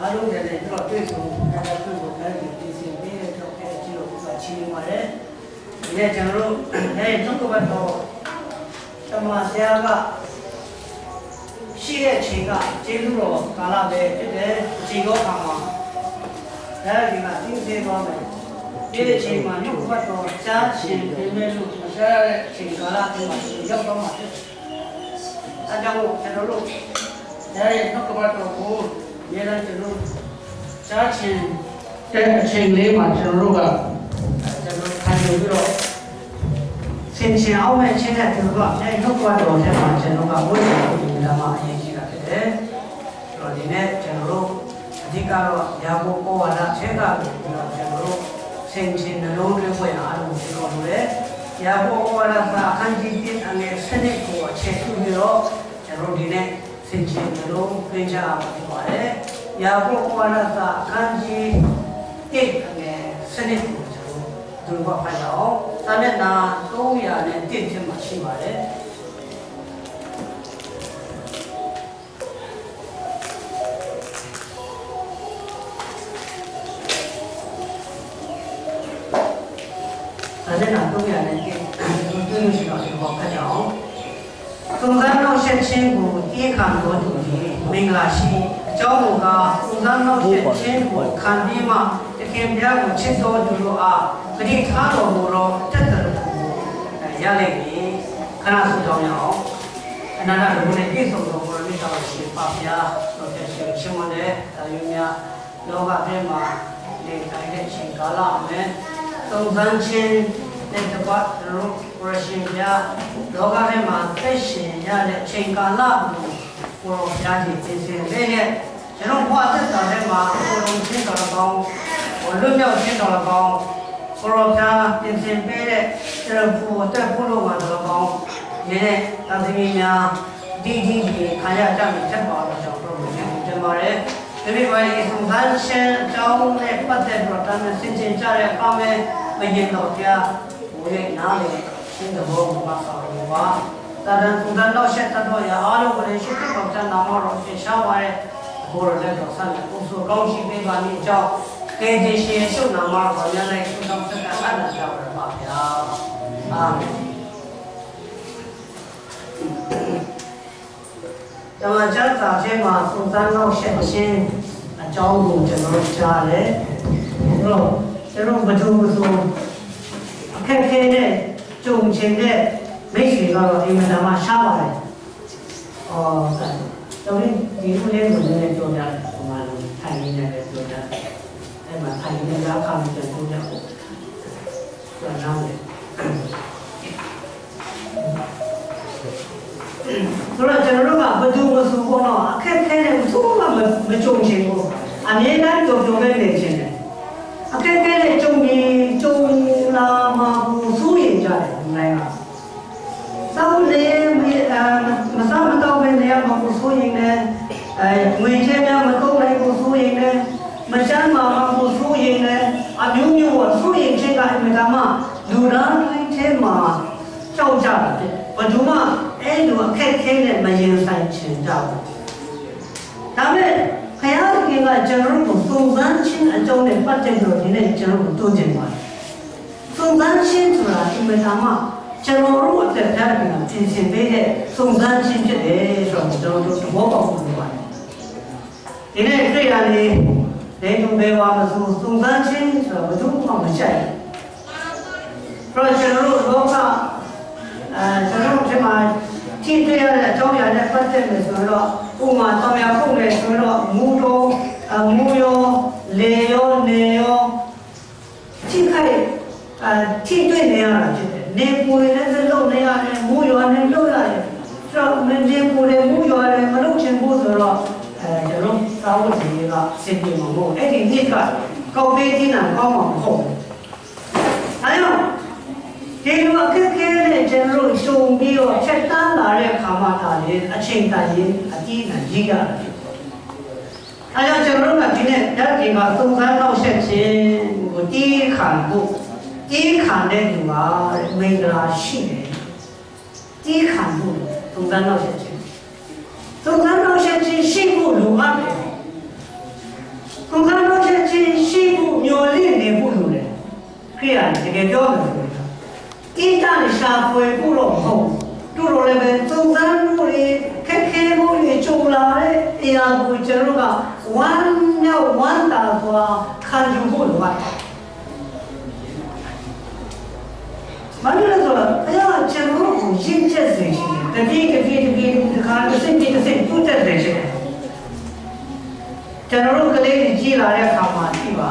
အားလုံးလည်းလည်းတော့တွေ့ဆုံကြတဲ့သူ့ကိုလည်းဒီစီပေးတဲ့တော့အဲ့ဒီလိုကချီးပါတယ်ဒီနေ့ကျွန်တော်တို့အဲ့ဒီတော့ကတော့တမဆရာကရှိတဲ့အချိန်ကကျေးဇူးတော်ကာလပဲဖြစ်တယ်အချိန်တော့ခါမှာအဲဒီကသိစေသွားမယ်ဒီအချိန်မှာညှို့ဘတ်တော်ကြားရှင်ပြင်မဲ့လို့မဆရာရဲ့အချိန်ကာလအတွင်းမှာရောက်တော့မှာဖြစ်တယ်အဲကြောင့်ကျွန်တော်တို့အဲဒီတော့ကတော့ကို ရေလမ်းကျွန်တော်ကြားရှင်တဲ့အချိန်လေးမှာကျွန်တော်တို့ကကျွန်တော်ခံယူပြီးတော့ဆင်ရှင်အောင်မဲ့ချင်းတဲ့ကျွန်တော်ကအဲဒီတော့ကတော့ထဲမှာကျွန်တော်ကဝိညာဉ်ကိုဒီမှာအရင်ရှိတာဖြစ်တယ်။ဆိုတော့ဒီနေ့ကျွန်တော်တို့အဓိကတော့ရာဘဘောဝါဒဆဲကပြီးတော့ကျွန်တော်တို့ဆင်ရှင်နှလုံးသွင်းဝင်အားလုံးကျွန်တော်တို့လည်းရာဘဘောဝါဒကအခန်းကြီး1အငယ်7ကိုအခြေပြုပြီးတော့ကျွန်တော်ဒီနေ့ ဆင်ရှင်နှလုံးသွင်းကြအောင်ဖြစ်ပါတယ်။ရာဘဘောဝါဒကအခန်းကြီး1အငယ်7ကိုကျွန်တော်တို့ဘာဖိုင်အောင်စာမျက်နှာ300နဲ့1ဖြစ်မှာရှိပါတယ်။ဒါနဲ့တော့တော့ရတယ်ကဲ ဒီလိုရှိတော့ဒီဘောဖတ်ကြအောင်သုံးသန်းနောက်ဆက်ချင်းကိုအေးခံတော်သူကြီးမင်္ဂလာရှိအကြောင်းမူကားသုံးသန်းနောက်ဆက်ချင်းကိုခံပြီးမှတခင်ပြားကိုချစ်တော်သူတို့အားပဋိထားတော်မူတော့တက်တယ်လို့ရလိုက်ပြီခဏဆုတောင်းရအောင်အနန္တဘုရားပြည့်စုံတော်မူတဲ့မိသားစုရှင်ပါဗျာတော်တဲ့ရှင်ရှင်မတဲ့ဒါယူများလောကထဲမှာနေထိုင်တဲ့အချိန်ကာလမှာသုံးသန်းချင်းနဲ့တပတ်ကျွန်တော်တို့ရရှင်ပြ လောကထဲမှာသက်ရှင်ရတဲ့အချိန်ကာလကိုကိုရောပြားကြီးပြင်ဆင်ပေးတဲ့ကျွန်တော်ဘဝသက်တာထဲမှာကိုယ်လုံးချင်းတော်ကောင်းကိုလွတ်မြောက်ချင်းတော်ကောင်းကိုရောပြားပြင်ဆင်ပေးတဲ့ကျွန်တော်ဘုတက်ဖို့လို့မှာတော်ကောင်းရဲ့သာသမီများဒီဒီဒီခါရကြမယ်ချက်ပါတော့ကျွန်တော်တို့ပြန်ပါတယ်ဒီလိုပဲသုံးသန်းချင်းအကြောင်းနဲ့ပတ်သက်တော့တမ်းစင်စင်ကြတဲ့အခါမှာမရင်တော့ပြဘိုးရဲ့နားလေ ရှင်းတဲ့ဘောမှာဆောက်ရပါတာဒန်သုံးသန်းတော့ရှက်တော့ရအားလုံးကိုလည်းရှစ်တော့တန်နာမတော့ရှင်းရှားပါရဲ့ဘိုးရလက်တော့ဆန်းတယ်ကိုဆိုကောင်းရှိပေးပါလိမ့်အကြောင်းကဲဒီရှင်ရှုနာမတော်ရလိုက်သုံးတော့စ က္ကန့်အနာကြပါပါဗျာအာမင်ဓမ္မကျမ်းစာထဲမှာသုံးသန်းတော့ရှက်ချင်းအကြောင်းကိုကျွန်တော်ကြားတယ်။အဲ့တော့ကျွန်တော်ဘယ်သူဆိုအခက်ခဲတဲ့ကြုံချင်တဲ့မိတ်ဆွေကတော့အိမ်မှာမှရှားပါတယ်။အော်တော်ရင်ဒီလိုလေးကိုလည်းပြောကြတယ်။ဟိုမှာထိုင်နေတယ်ပြောကြတယ်။အဲ့မှာထိုင်နေတာခါမှပြောကြတယ်။ပြောနားလေ။ဆိုတော့ကျွန်တော်တို့ကဘယ်သူမဆိုဘောတော့အခက်ခဲတဲ့ဘုရားမမကြုံချင်ဘူးအမြဲတမ်းကြုံကြုံပဲနေချင်တယ်အခက်ခဲတဲ့ကြုံပြီးကြုံလာမှာဘူးဆိုရင်ကြတယ်ဒီနိုင်က စောင်းလေမမစောင်းမတော့ဘဲနေရမှာဘူးဆိုရင်လည်းအဲငွေချဲများမတော့နိုင်ဘူးဆိုရင်လည်းမချမ်းမှာမှာဘူးဆိုရင်လည်းအမျိုးမျိုးကဆိုရင်ချင်းကအမြဲတမ်းလူသားတိုင်းထဲမှာကြောက်ကြတယ်ဘယ်သူမှအဲ့လိုအခက်ခဲနဲ့မရင်ဆိုင်ချင်ကြဘူးဒါမဲ့ခရသခင်ကကျွန်တော်တို့ကိုသုံးသန်းချင်းအကြောင်းနဲ့ပတ်သက်လို့ဒီနေ့ကျွန်တော်တို့တိုးချင်ပါတယ်သုံးသန်းချင်းဆိုတာဒီမှာမှ ကျွန်တော်တို့အသက်တာကပြင်ဆင်ပေးတဲ့သုံးသန်းချင်းဖြစ်တယ်ဆိုတော့ကျွန်တော်တို့သဘောပေါက်ဖို့လိုပါတယ်ဒီနေ့တွေ့ရလေနေတုံးပဲပါမဆိုသုံးသန်းချင်းဆိုတာဘယ်သူမှမကြိုက်ဘူးကျွန်တော်တို့လောကအဲကျွန်တော်တို့ဒီမှာကြည့်တွေ့ရတဲ့အကြောင်းအရာနဲ့ပတ်သက်မယ်ဆိုတော့ဥမာတောင်ရဖုန်လေဆိုတော့မူတော်အမူရောလေရောနေရောကြည့်ခိုက်အဲကြည့်တွေ့နေရတာဖြစ်တယ် နေပူရတဲ့လုံနေရတယ်မူရောနဲ့လုံရတယ်ဆိုတော့မင်းနေပူတယ်မူရောလည်းမလုံချင်ဘူးဆိုတော့အဲကျွန်တော်သာဝတိကစင်ပြေမှာမဟုတ်အဲ့ဒီနေ့ကကောက်ပေးခြင်းတာကောင်းမှာမဟုတ်ဘူးအဲဒါဒီလိုအခက်ခဲနဲ့ကျွန်တော်တို့ရှုံပြီးတော့ချက်တန်းလာတဲ့ခါမှသာလေအချိန်တန်ရင်အကြီးအကျယ်ကြီးရတယ်။အဲကြောင့်ကျွန်တော်တို့ကဒီနေ့ဓာတ်ဒီမှာသုံးသန်းနောက်ဆက်ခြင်းကိုတီးခံဖို့ တီးခံတဲ့လူကမင်္ဂလာရှိတယ်။တီးခံဖို့သုံးသန်းနောက်ဆက်ခြင်းသုံးသန်းနောက်ဆက်ခြင်းရှိဖို့လိုအပ်တယ်။ကိုယ်ကတော့ချက်ချင်းရှိဖို့မျော်လင့်နေဖို့လိုတယ်ခရိယာတကယ်ပြောမယ်ဆိုရင်အင်းတန်ရှာဖွေဖို့တော့မဟုတ်တို့လိုလည်းပဲသုံးသပ်မှုတွေခက်ခဲမှုတွေကြုံလာတဲ့အရာကိုကျွန်တော်ကဝမ်းမြောက်ဝမ်းသာစွာခံယူဖို့လိုပါတယ် မန္တလေးဆိုတော့အရာကျွန်တော်ကိုရင့်ချက်စေရှိတယ်တတိတတိတတိဒီခါတစ်စိတ်တစ်စိတ်တူတက်တယ်ရှိတယ်ကျွန်တော်တို့ကလေးတွေကြီးလာတဲ့အခါမှာရှိပါ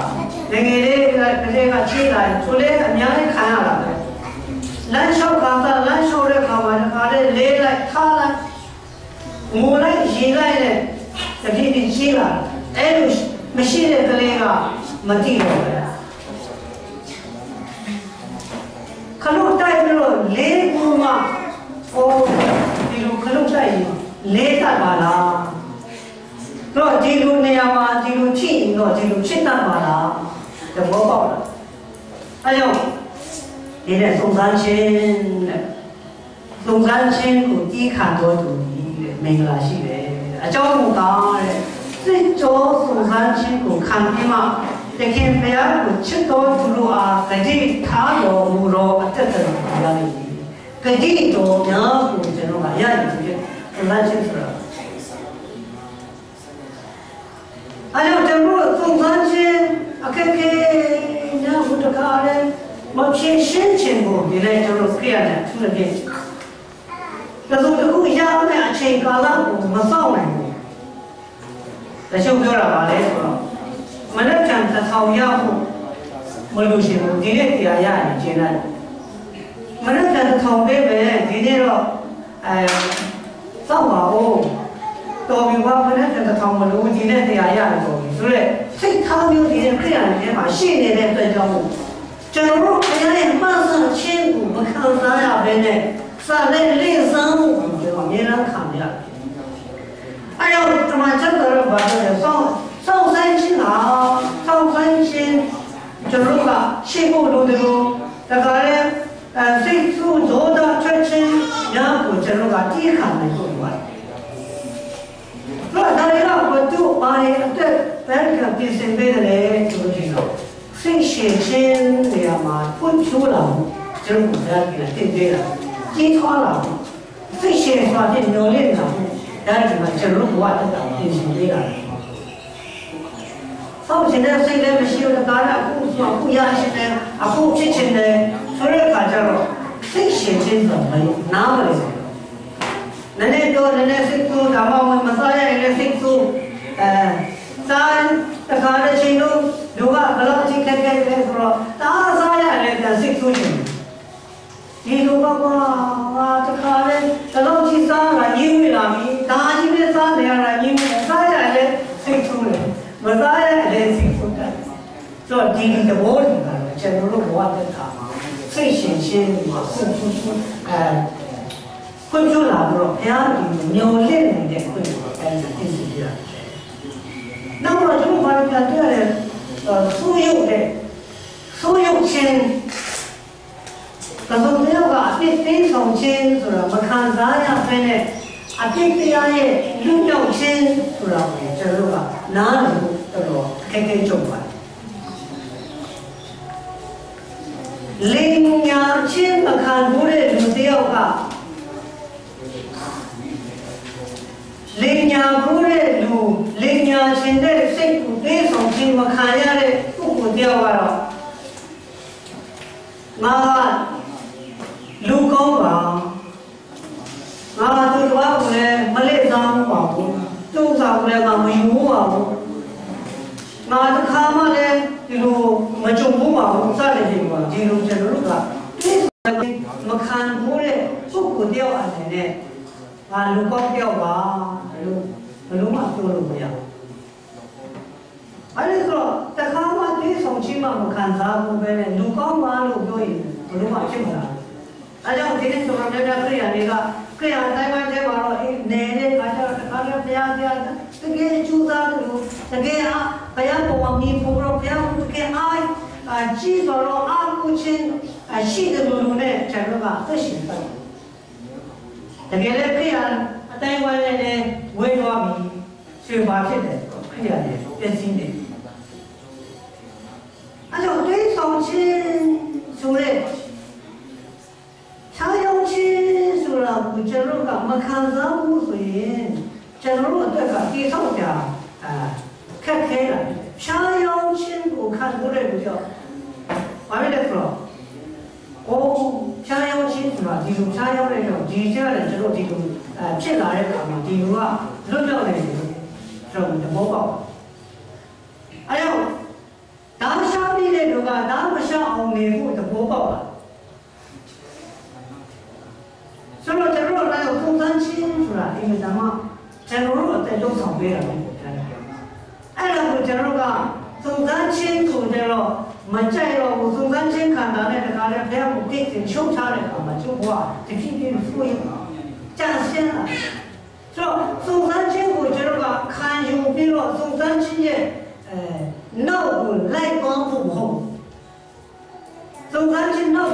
ငငယ်လေးကလေးကကြီးလာရင်သူလည်းအများကြီးခံရတာပဲလမ်းလျှောက်ကသာလမ်းလျှောက်တဲ့အခါမှာဒီခါလေးလေးလိုက်ထားလိုက်ငိုလိုက်ရေလိုက်နဲ့တတိတကြီးလာအဲ့လိုမရှိတဲ့ကလေးကမတိတော့ဘူး ခလုတ်တိုက်ပြီးတော့လေးကူမှဟိုဒီလိုခလုတ်တိုက်ရင်လေးတတ်ပါလားတော့ဒီလိုနေရာမှာဒီလိုချိရင်တော့ဒီလိုဖြစ်တတ်ပါလားသဘောပေါက်လားအဲကြောင့်ဒီတဲ့စုံစမ်းခြင်းတဲ့စုံစမ်းခြင်းကိုတီးခံတော်သူကြီးတဲ့မင်္ဂလာရှိတယ်အကြောင်းမူကားတဲ့စိတ်ကြောစုံစမ်းခြင်းကိုခံပြီးမှ တခင်ဘုရားကိုချစ်တော်သူတို့အားဂတိထားတော်မူတော်အသက်တော်ရလိမ့်မယ်ဂတိတော်များကိုကျွန်တော်ကရရင်ဖြစ်စုံစမ်းခြင်းဆိုတာအဲကြောင့်ကျွန်တော်စုံစမ်းခြင်းအခက်အခဲများဘုဒ္ဓကားတဲ့မဖြစ်ရှင်းခြင်းကိုဒီနေ့ကျွန်တော်ခရရတယ်သူလည်းပြင်ဒါဆိုတခုရမယ့်အချိန်ကာလကိုမစောင့်နိုင်ဘူးတချို့ပြောတာပါလေဆိုတော့ မနက်ဖြန်တစ်ထောင်ရဖို့မလို့ရှိဘူးဒီနေ့တရားရရင်ကျင်းလိုက်မနက်ဖြန်တစ်ထောင်ပဲပဲဒီနေ့တော့အဲစောင့်ပါဦးတော်ပြီဘာမနဲ့တစ်ထောင်မလို့ဒီနေ့တရားရတယ်ပေါ့ဆိုတော့စိတ်ထားမျိုးဒီနေ့ခရရတဲ့မှာရှိနေတဲ့အတွက်ကြောင့်ကျွန်တော်တို့ခရရဲ့မှန်ဆန်ခြင်းကိုမခံစားရဘဲနဲ့စာနဲ့လေးစမ်းမှုကိုကျွန်တော်အများအားခံရတယ်။အဲတော့ဒီမှာချက်တော်ဘာလို့လဲစောင့်စောင့်ဆိုင်ခြင်းဟာစောင့်ဆိုင်ခြင်းကျွ န်တော်ကရှေ့ဖို့လိုတယ်လို့ဒါကြတဲ့အဲစိတ်ဆူဇောတာချက်ချင်းညာကိုကျွန်တော်ကတီးခံနိုင်ဖို့ပါတယ်။တော့ဒါတွေကဘုသူ့ဘာရဲ့အတွက်ဘယ်ကပြင်ဆင်ပေးတယ်လဲဆိုလို့ရှိရင်တော့စိတ်ရှင်ချင်းနေရာမှာဖွံ့ဖြိုးလာမှုကျွန်တော်ကလည်းတင်ပေးတာကြီးထွားလာမှုစိတ်ရှင် စွာဖြင့်ညှော်လင့်လာမှုဒါဒီမှာကျွန်တော်ဘဝတက်တာပြင်ဆင်ပေးတာဆောက်ချင်တဲ့စိတ်လည်းမရှိတော့ဒါကအခုဆိုအခုရရှိတယ်အခုဖြစ်ချင်တယ်ဆိုတဲ့အခါကျတော့စိတ်ရှင်ချင်းဆိုတာဘယ်နားမလဲနည်းနည်းတော့နည်းနည်းစိတ်ကိုဒါမှမဟုတ်မစားရရင်လည်းစိတ်ကိုအဲစားတခါတည်းချင်းလို့လူကဘယ်လိုအချိန်ခက်ခဲလဲဆိုတော့ဒါစားရရင်လည်းစိတ်ဆိုးနေဒီလိုပါကွာဟာတခါတည်းဘယ်လိုချစ်စားတာရင်းဝင်လာပြီဒါကြီးပဲစားနေရတာရင်းဝင်စားရရင်လည်းစိတ်ဆိုးတယ်မစားရ ဆိုတော့ဒီသဘောတွေကတော့ကျွန်တော်တို့ဘဝတက်တာမှာစိတ်ရှင်ရှင်းမှာဆူဆူဆူအဲခွင့်ပြုလာတော့ဘုရားဒီညော်လင့်နေတဲ့ခွင့်ကိုအဲ့ဒါသိစီရတယ်။နောက်တော့ကျွန်တော်ဘာလို့ပြတဲ့လဲဆူရုပ်တဲ့ဆူရုပ်ချင်းကစုံတယောက်ကအပြစ်သိဆောင်ခြင်းဆိုတာမခံစားရဘဲနဲ့အပြစ်တရားရဲ့လူမြောက်ခြင်းဆိုတာကိုကျွန်တော်တို့ကနားလည်ဖို့တော်တော်အခက်အခဲကြုံပါတယ်။ လင်ညာချင်းမခံဘူးတဲ့လူတယောက်ကလင်ညာဘူးတဲ့လူလင်ညာရှင်တဲ့စိတ်ကိုသိဆောင်ခြင်းမခံရတဲ့ပုဂ္ဂိုလ်တယောက်ကတော့ငါလူကောင်းပါငါတို့တော့ကလည်းမလက်စားမှုပါဘူးသူ့စာကလည်းမယူပါဘူးငါတခါမှလည်း ဒီလိုမကြုံဘူးပါဘူးစတဲ့ချိန်မှာဒီလိုကျွန်တော်တို့ကမခံဘူးတဲ့ပုဂ္ဂိုလ်တယောက်အနေနဲ့ငါလူကောင်းတယောက်ပါလို့ဘယ်လိုမှပြောလို့မရဘူးအဲ့ဒါဆိုတော့တခါမှသိဆောင်ချင်းမှမခံစားဘူးပဲနဲ့လူကောင်းပါလို့ပြောရင်ဘယ်လိုမှဖြစ်မလာဘူးအဲကြောင့်ဒီနေ့ဆိုတော့မြတ်ခရိယာတွေကခရိယာတိုင်းပိုင်းထဲမှာတော့အေးနေတဲ့အခါကျတော့တခါလည်းဘုရားဘုရားတ ကယ်ကြိုးစားတယ်လို့တကယ်အားဘုရားပေါ်မှာမြေဖို့တော့ဘုရားကတကယ်အားအကြည့်တော်တော်အားကိုချင်းရှိတယ်လို့လည်းကျွန်တော်ကသိရှိတယ်တကယ်လည်းခရအတိုင်းဝိုင်းနဲ့လည်းဝေးသွားပြီဆွေပါဖြစ်တယ်ခရလည်းပြည့်စင်တယ်အဲ့တော့ဒိဆောင်ချင်းဆိုတဲ့ခြားယုံချင်းဆိုတာကိုကျွန်တော်ကမခံစားဘူးဆိုရင် ကျွန်တော်တို့အတွက်ကတိဆောက်ကြအာခက်ခဲလာတယ်ဖြားရောင်းခြင်းကိုခံလို့ရတယ်ပြောဘာလဲလဲဆိုတော့အိုးဖြားရောင်းခြင်းဆိုတာဒီလိုဖြားရောင်းတဲ့တော့ဒီကျတယ်ကျွန်တော်ဒီလိုအဲဖြစ်လာတဲ့အခါမှာဒီလိုကလွတ်မြောက်နေတယ်ကျွန်တော်သဘောပေါက်အဲတော့ဒါရှားပြီးတဲ့လူကဒါမရှားအောင်နေဖို့သဘောပေါက်တာဆိုတော့ကျွန်တော်လည်းပုံစံချင်းဆိုတာအင်မတန်မှကျွန်တော်တို့အသက်လုံးဆောင်ပေးတာလို့ပြောတယ်အဲ့ဒါကိုကျွန်တော်ကသုံးသန်းချင်းကိုကျတော့မ ကြိုက်တော့ဘူးသုံးသန်းချင်းခံတာနဲ့တခါလဲဖះကိုတိတ်တင်ရှုံးချတဲ့အခါမှာကျုပ်ကတဖြည်းဖြည်းဖွင့်ကြံစင်းလာဆိုတော့သုံးသန်းချင်းကိုကျွန်တော်ကခံယူပြီးတော့သုံးသန်းချင်းရဲ့အဲနောက်ကိုလိုက်သွားဖို့မဟုတ်သုံးသန်းချင်းနော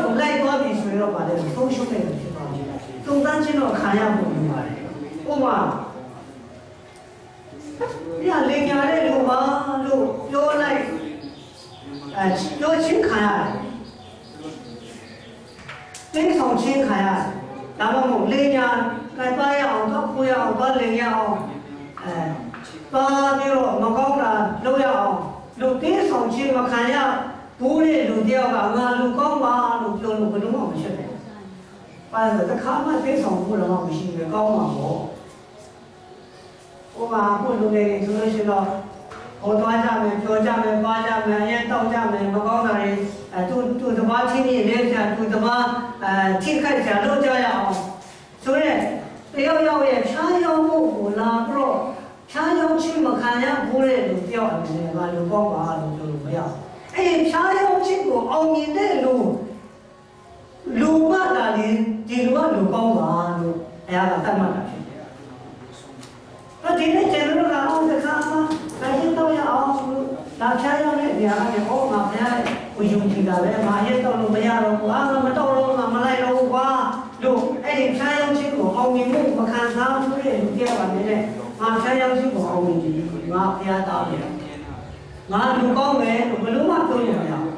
က်ကိုလိုက်သွားပြီဆိုတော့ဗာလဲသုံးရှုံးနေတယ်ဖြစ်သွားတယ်သုံးသန်းချင်းတော့ခံရဖို့လိုပါတယ်ဥပမာရလေညာတဲ့လူပါလို့ပြောလိုက်အဲပြောချင်းခံရတယ်တင်းဆောင်ချင်းခံရတယ်ဒါမှမဟုတ်လေညာကပါရအောင်တော့ကိုရအောင်တော့လေညာအောင်အဲသွားပြီးတော့မကောင်းတာလုပ်ရအောင်လူတင်းဆောင်ချင်းမခံရဘူးတဲ့လူတယောက်ကငါလူကောင်းပါလို့ပြောလို့ဘယ်လိုမှမဖြစ်ဘူး။ပါတော့တခါမှတင်းဆောင်ဘူးတော့မရှိဘူးကောင်းမှာပေါ့။ ဟိုမှာအခုလူငယ်တွေဆိုလို့ရှိရင်တော့ဟောသွားကြမယ်ပြောကြမယ်ပါကြမယ်အရင်တောက်ကြမယ်မကောင်းတာတွေအဲသူသူတဘာချင်းကြီးလေးကြသူတဘာအဲထိခိုက်ကြလို့ကြရအောင်ဆိုရဲတယောက်ယောက်ရဲ့ဖြားယောက်မှုကိုလာပြီးတော့ဖြားယောက်ချင်းမခံရဘူးတဲ့လူတယောက်အနေနဲ့ငါလူကောင်းပါလို့ပြောလို့မရဘူးအဲ့ဒီဖြားယောက်ချင်းကိုအောင်မြင်တဲ့လူလူမတာလေဒီလူကလူကောင်းပါလို့အဲဒါကတတ်မှတ်တာဖြစ် တယ်တော့ဒီနေ့ကျွန်တော်ကအောင်တခါမှဒါရင်တော့ရအောင်လို့ဒါဖြားယောက်နဲ့နေရာကနေဟောမှာဘုရားကိုယုံကြည်တာပဲမာရက်တော့လို့မရတော့ဘူးအာမတော့လို့ငါမလိုက်တော့ဘူးကွာလို့အဲ့ဒီဖြားယောက်ချင်းကိုအောင်မြင်မှုမခံစားဘူးတဲ့လူတယောက်ပါနဲ့ငါဖြားယောက်ချင်းကိုအောင်မြင်ကြည့်ငါဘုရားတောင်းတယ်ငါလူကောင်းမယ်လို့ဘယ်လိုမှပြောရမရဘူး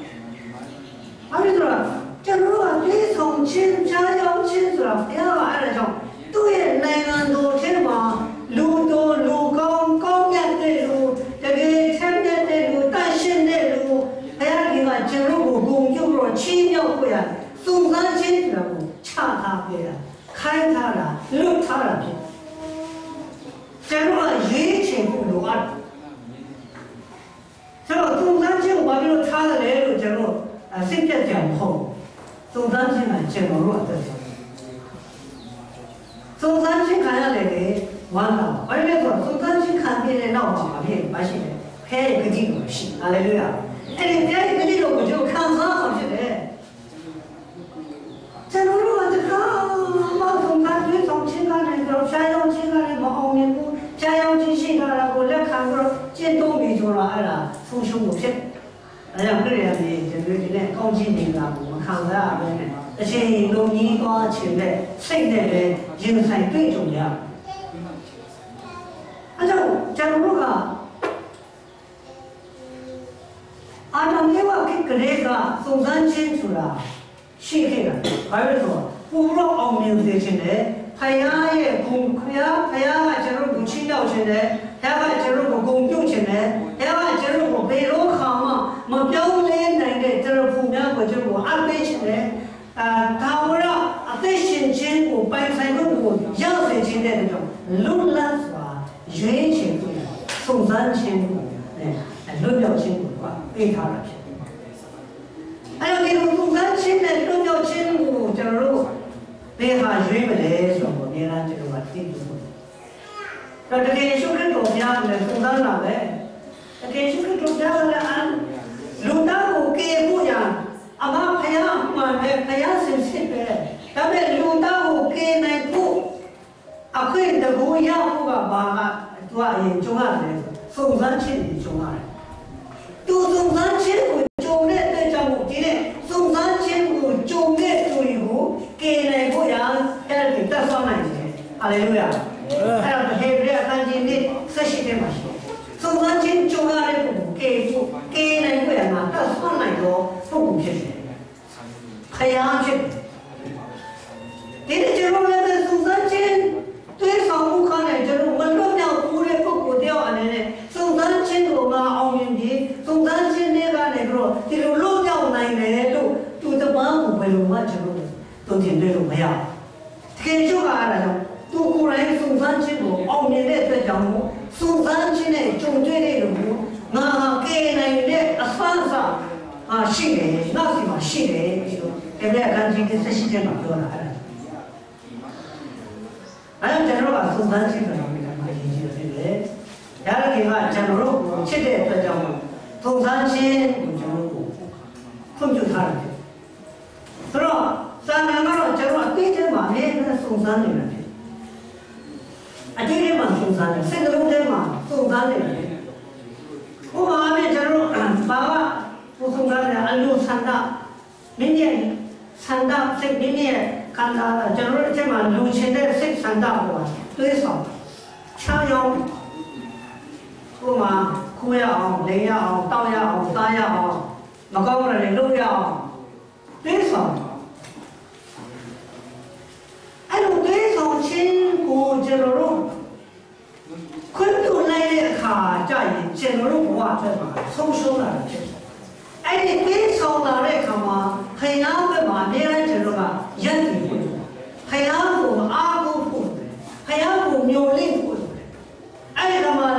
အဲ့ဒီတော့ကျွန်တော်ကပြေဆုံးချင်းဖြားယောက်ချင်းဆိုတာဘုရားကအဲ့ဒါကြောင့်သူ့ရဲ့နိုင်ငံတော်ထဲမှာလူတော်လူကောင်းကောင်းမြတ်တဲ့လူတကယ်ဆန်းတဲ့လူတန်ရှင်းတဲ့လူဘုရားကကျွန်တော်ကိုဂုဏ်ပြုတော့ချီးမြှောက်ပြရစုံစမ်းခြင်းဆိုတာကိုချထားပြရခိုင်းထားတာလွတ်ထားတာဖြစ်ကျွန်တော်ကရေးချင်ဖို့လိုအပ်ကျွန်တော်စုံစမ်းခြင်းကိုဘာဖြစ်လို့ထားတယ်လို့ကျွန်တော်စိတ်ပြတ်ကြမဟုတ် စုံစမ်းခြင်းကကျွန်တော်တို့အသက်ဆုံးစုံစမ်းခြင်းခံရတယ်လေဝမ်းသာဘာလို့လဲဆိုတော့စုံစမ်းခြင်းခံပြတဲ့နောက်မှာဘာဖြစ်မရှိတယ်ဖဲရဲ့ဂတိကိုရှိဟာလေလုယာအဲ့ဒီဖဲရဲ့ဂတိကိုကျွန်တော်ခံစားအောင်ဖြစ်တယ်ကျွန်တော်တို့ကတခါမှစုံစမ်းခြင်းဆောင်ခြင်းကနေတော့ဖြားရောက်ခြင်းကနေမအောင်မြင်ဘူးဖြားရောက် ခြင်းရှိတာကိုလက်ခံပြီးတော့ကျင့်သုံးပြီးဆိုတော့အဲ့ဒါဆုံးရှုံးမှုဖြစ်အဲကြောင့်ပြည်ရည်ကျွန်တော်ဒီနဲ့ကောင်းခြင်းနေတာကိုမခံစားရဘဲနဲ့အချိန်လုံးကြီးသွားခြင်းနဲ့စိတ်နဲ့လည်းရင်ဆိုင်တွေ့ကြုံရအဲကြောင့်ကျွန်တော်တို့ကအာတမေဝခိကလေးကစုံစမ်းခြင်းဆိုတာရှိခဲ့တာဘာလို့လဲဆိုတော့ပူရောအောင်မြင်စေခြင်းနဲ့ဖယားရဲ့ဂုဏ်ဖယားဖယားကကျွန်တော်တို့ချင်းရောက်ခြင်းနဲ့ဖယားကကျွန်တော်တို့ဂုဏ်ပြုတ်ခြင်းနဲ့ဖယားကကျွန်တော်တို့ဘယ်လိုခါမှမပြောင်းလဲနိုင်တဲ့တရ ဖူများကိုကျွန်တော်တို့အပေးခြင်းနဲ့အာဒါဝရအသက်ရှင်ခြင်းကိုပိုင်ဆိုင်မှုကိုရစေခြင်းတဲ့ကြောင့်လွတ်လပ်စွာရွေးချယ်ပြီးစုံစမ်းခြင်းကိုနဲ့လွတ်မြောက်ခြင်းကိုကပေးထားတာဖြစ်တယ်။အဲဒီလိုစုံစမ်းခြင်းနဲ့လွတ်မြောက်ခြင်းကိုကျွန်တော်တို့ဘယ်ဟာရွေးမလဲဆိုတော့အများအားကျွန်တော်ကသိလို့တော့တကယ်ရှုခရစ်တော်ဘုရားနဲ့စုံစမ်းတာပဲတကယ်ရှုခရစ်တော်ဘုရားလည်းအလူသားကိုကေဖို့ရ အမဖယားမှန်တယ်ဖယားစင်စစ်ပဲဒါပေမဲ့လူသားကိုကေနိုင်ဖို့အခွင့်တကူရဖို့ကဘာကသူကအရင်ကြုံရတယ်စုံစမ်းခြင်းတွေကြုံရတယ်သူစုံစမ်းခြင်းကိုကြုံတဲ့အတွက်ကြောင့်ဒီနေ့စုံစမ်းခြင်းကိုကြုံတဲ့သူတွေကိုကေနိုင်ဖို့ရအဲ့ဒီတက်ဆွမ်းနိုင်တယ်ဟာလေလုယာအဲ့တော့ဟေဘရဲအတန်ကြီးနေ့ဆက်ရှိတယ်မှာရှိတယ်စုံစမ်းခြင်းကြုံရတဲ့ပုဂ္ဂိုလ်ကေဖို့ကေနိုင်ဖို့ရမှာတက်ဆွမ်းနိုင်တော့ပုဂ္ဂိုလ်ဖြစ်တယ်ခရားဖြစ်ဒီနေ့ကျွန်တော်လည်းစုံစမ်းခြင်း တော့ဒီလိုလို့ကြောက်နိုင်တယ်လို့သူတပန်းကိုဘယ်လိုမှကျွန်တော်တို့တင်ပြလို့မရဘူးတကယ်ကျတော့အဲ့ဒါကြောင့်သူကိုယ်တိုင်စုံစမ်းခြင်းကိုအောင်မြင်တဲ့အတွက်ကြောင့်စုံစမ်းခြင်းနဲ့ကြုံတွေ့တဲ့လူကိုငါဟာကဲနိုင်တဲ့အဆန်းစားအာရှိတယ်နောက်စီမှာရှိတယ်ပြီးတော့ဒီဘက်ကကန်ကြီးတစ်ရှိတဲ့မှာပြောတာအဲ့ဒါအဲ့ဒါကျွန်တော်ကစုံစမ်းခြင်းကိုလည်းမှာရည်ရည်ဖြစ်တယ်။ဒါလည်းကကျွန်တော်တို့ချစ်တဲ့အတွက်ကြောင့်စုံစမ်းခြင်းကိုကျွန်တော်တို့ဖွင့်ပြထားတယ်။ဆိုတော့စာနာကတော့ကျွန်တော်အသိတဲ့မှာအမြဲတမ်းစုံစမ်းနေတာဖြစ်။အတိတ်ထဲမှာစုံစမ်းတယ်စိတ်ကလေးထဲမှာစုံစမ်းနေတယ်။ဥပမာနဲ့ကျွန်တော်ဘာကပူစုံစမ်းတယ်အလူဆ န္ဒမင်းရဲ့ဆန္ဒစိတ်မင်းရဲ့ခန္ဓာကျွန်တော်တို့အချက်မှာလူချင်းတဲ့စိတ်ဆန္ဒပေါ်တွေးဆောင်ချာယောဥပမာခူးရအောင်လိန်ရအောင်တောက်ရအောင်စားရအောင်မကောင်းတဲ့တွေလုပ်ရအောင်တွေးဆောင်အဲ့လိုတွေးဆောင်ခြင်းကိုကျွန်တော်တို့ခွင့်ပြုလိုက်တဲ့အခါကျရင်ကျွန်တော်တို့ဘဝအတွက်မှာဆုံးရှုံးလာတယ်ဖြစ်တယ် အဲ့ဒီတွေးဆောင်လာတဲ့အခါမှာခရင်ဘက်မှာအများကြီးကျွန်တော်ကရက်တည်ဖို့ခရင်ကိုအားကိုးဖို့ခရင်ကိုမျိုးလင့်ဖို့အဲ့ဒီကမှာ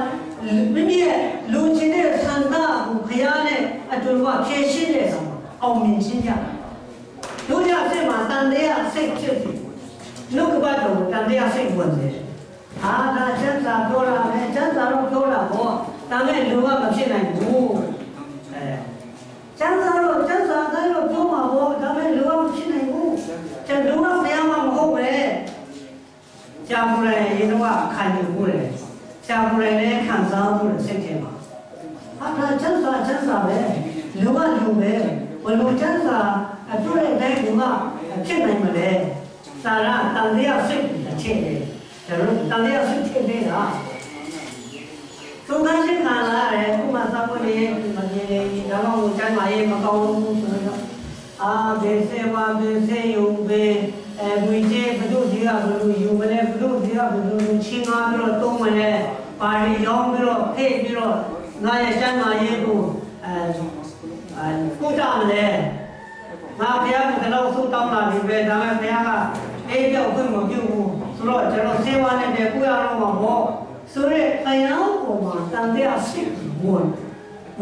မိမိရဲ့လူချင်းတဲ့ဆန္ဒကိုခရင်နဲ့အတူတူဖြည့်ရှင်းတဲ့ဆောင်အောင်မြင်ခြင်းကြတို့ရစိတ်မှာတန်တရားစိတ်ဖြစ်တယ်နှုတ်ကပတ်တော်တန်တရားစိတ်ဝင်တယ်ဟာဒါကျမ်းစာပြောတာပဲကျမ်းစာတော့ပြောတာပေါ့ဒါမဲ့လူကမဖြစ်နိုင်ဘူးအဲ ကျမ်းစာတော့ကျမ်းစာတိုင်းတော့ပြောမှာပေါ့ဒါမဲ့လူကမဖြစ်နိုင်ဘူးကျန်လူကဘုရားမှမဟုတ်ပဲကြာမူရယ်ရေတော့ခံယူမှုတယ်ကြာမူရယ်လည်းခံစားမှုတယ်စိတ်ထဲမှာဟာဒါကျမ်းစာကျမ်းစာပဲလူကလူပဲဘယ်လိုကျမ်းစာအတွေ့အတိုင်းလူကဖြစ်နိုင်မလဲစာရတန်တရားစိတ်တစ်ချက်လေကျွန်တော်တန်တရားစိတ်ထည့်နေတာ သုံးသပ်ရှင်းခံလာတယ်ဥမာသဘောလေးမမြင်ဘူးဒါတော့ကျမ်းမာရေးမကောင်းဘူးဆိုတော့အာဘေစေဝါဘေစေယုံဘေအဲဝိကျေဘုဒ္ဓဒီကဘုလူယူမလဲဘုဒ္ဓဒီကဘုလူချင်းငါပြီးတော့တုံးမလဲပါရီရောင်းပြီးတော့ဖိတ်ပြီးတော့ငါရဲ့ကျမ်းမာရေးကိုအဲအဲကိုကြမလဲငါဘုရားကတော့ဆုတောင်းတာဒီပဲဒါပေမဲ့ဘုရားကအေးပြောက်ခွင့်မပြုဘူးဆိုတော့ကျွန်တော်စေဝါနဲ့တည်းကိုရတော့မှာပေါ့ ဆိုရက်တရားပေါ်မှာတန်တရားစိတ်ဝင်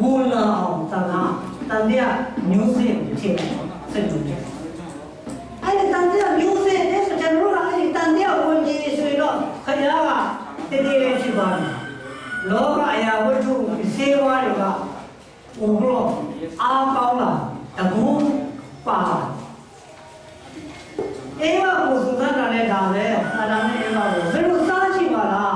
ဝင်လာအောင်တန်ခါတန်တရားမျိုးစင်ဖြစ်စိတ်ဝင်အဲ့ဒီတန်တရားမျိုးစင်တဲ့ဆိုကျွန်တော်ကအဲ့ဒီတန်တရားဝင်ကြီးဆိုတော့ခရီးကတည်တည်လေးဖြစ်သွားတယ်လောကအရာဝတ္ထုစေဝါတွေကဘုရားအားကောင်းလာတကူပါအေဝကိုစုသတာနဲ့ဒါပဲအာဒါနဲ့အေဝကိုဘယ်လိုစားကြည့်ပါလား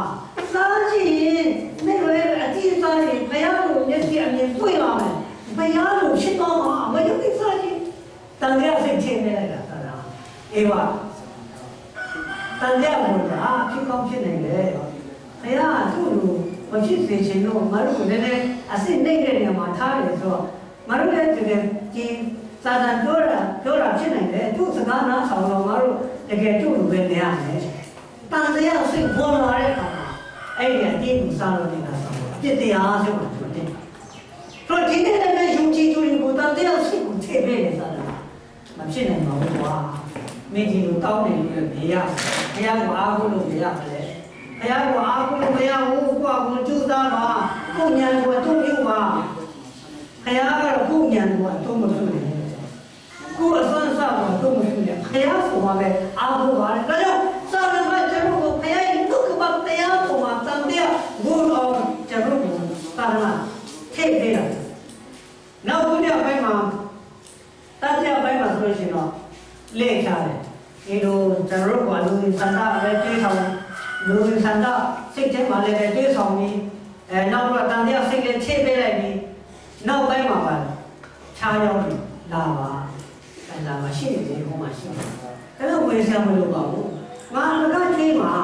စားကြည့်ရင်မိဘရဲ့အတိအစားကြီးဘုရားကိုမျက်စိအမြင်တွေ့လာမယ် ဘုရားကိုရှင်းတော့မှာမယုံကြည်စားကြည့်တန်ကြစိတ်ချင်းနေလိုက်တာသာအေဝတန်ကြဘုရားဖြစ်ကောင်းဖြစ်နိုင်တယ်ဘုရားသူ့လိုမဖြစ်စေချင်တော့ငါတို့လည်းလည်းအစ်စ်နေတဲ့နေရာမှာထားတယ်ဆိုတော့ငါတို့လည်းတကယ်ဒီစာတန်ပြောတာပြောတာဖြစ်နိုင်တယ်သူ့စကားနားဆောင်တော့ငါတို့တကယ်သူ့လိုပဲနေရမယ်တန်တရားစိတ်ပေါ်လာတဲ့အခါမှာအဲ့ဒီအတိအကျစားလို့နေတာဆောင်ပြစ်တရားဆိုတော့သူ တင်တော့ဒီနေ့လည်းယုံကြည်သူတွေကိုတန်တရားစိတ်ကိုထည့်ပေးနေစားတာမဖြစ်နိုင်ပါဘူးကွာမင်းကြီးလိုတောင်းနေလို့မရဘုရားကအားကိုးလို့မရပါလေဘုရားကအားကိုးလို့မရဘူးကွာကိုကြိုးစားပါကိုဉာဏ်ကိုတုံ့ပြုပါဘုရားကတော့ကိုဉာဏ်ကိုတုံ့မပြုနဲ့ကိုအစွမ်းစားကိုတုံ့မပြုနဲ့ဘုရားဆိုမှပဲအားကိုးပါတယ်ဒါကြောင့်သာရမကျွန်တော်ကိုဘုရားရဲ့ဒုက္ခပတ်တရားပေါ်မှာတန်တရားဘုရားကျွန်တော်ကိုသာရမထည့်ပေးတာနောက်ခုနှစ်ပိုင်းမှာတတိယပိုင်းမှာဆိုလို့ရှိရင်တော့ လေ့ချတယ်ဒီလိုကျွန်တော်တို့ကလူစန္ဒပဲတွေးဆောင်လူစန္ဒစိတ်ထဲမှာလည်းတွေးဆောင်ပြီးအဲနောက်တော့တန်တရားစိတ်လည်းထည့်ပေးလိုက်ပြီးနောက်ပိုင်းမှာပါခြားရောက်လာပါအဲလာပါရှိနေတယ်ဟိုမှာရှိတယ်အဲ့တော့ဝယ်ဆရာမလို့ပါဘူးငါအလကားကျွေးမှာ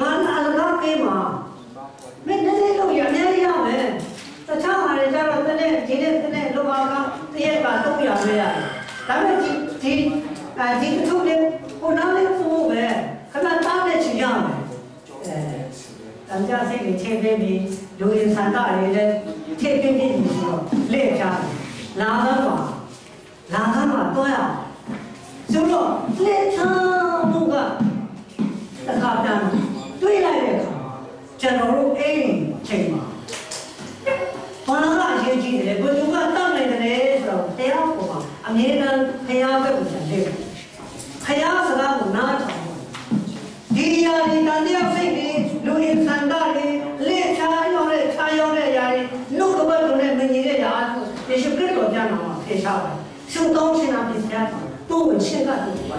ငါအလကားပေးမှာမင်းလည်းလို့ရအများကြီးရမယ်တခြားဟာတွေကျတော့တနေ့ဒီနေ့တနေ့လောပါကတရက်က300ရွေးရတယ်ဒါပေမဲ့ဒီဒီ အဲဒီအထုပ်လေးကိုနောက်လေးဖို့ပဲခဏတားလက်ချင်ရမယ်အဲတန်ကြစိတ်တွေချိန်ပေးပြီးလူရင်ဆန္ဒတွေလည်းထည့်ပေးပြီးဆိုတော့လက်ချာလာတော့ပါလာတော့ပါတော့ရဆိုတော့လက်ချာမှုကတခါတန်းတွေးလိုက်တဲ့အခါကျွန်တော်တို့အိမ်ချိန်မှာဘာလာအရေးကြီးတယ်ဘယ်သူကတတ်နိုင်တယ်ဆိုတော့တရားပေါ်မှာအမြဲတမ်းဖျားပဲ inandia sini lu insan dari le chayo le chayo le yari nu ko ba ne me ni le ya tu ye shi kre to ja na ma pe sha wa shu dong shi na bi ya tu wen shi ga tu wa